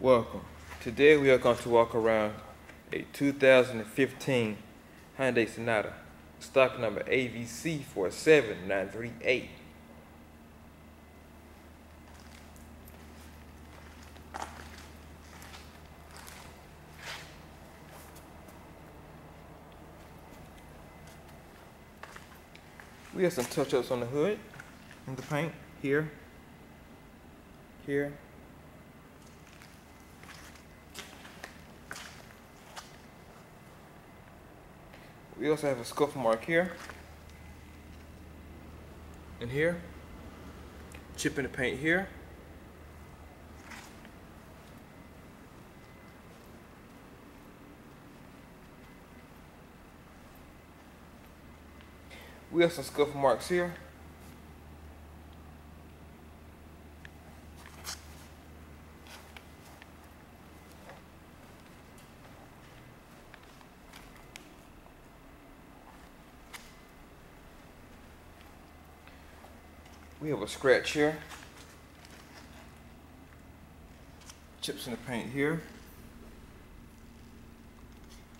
Welcome. Today we are going to walk around a 2015 Hyundai Sonata, stock number AVC 47938. We have some touch-ups on the hood and the paint here, here, We also have a scuff mark here. And here. Chip in the paint here. We have some scuff marks here. We have a scratch here. Chips in the paint here.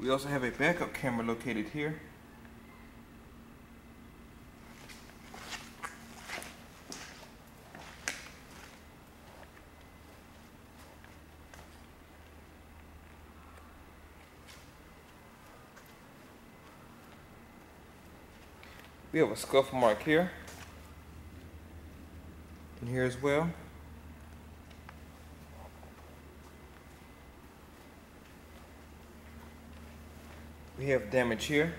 We also have a backup camera located here. We have a scuff mark here in here as well. We have damage here.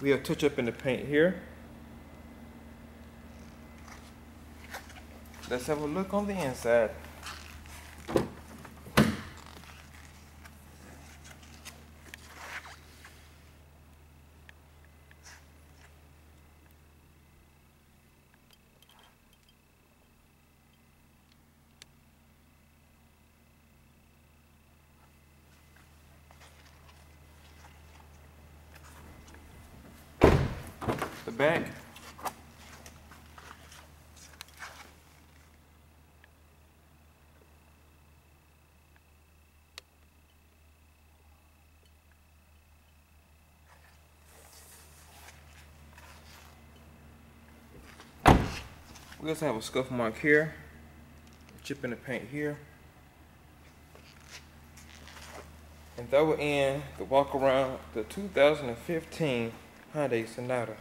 We have touch up in the paint here. Let's have a look on the inside. The back. We also have a scuff mark here, a chip in the paint here. And that will end the walk around the 2015 Hyundai Sonata.